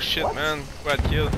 shit, man. Quite kill.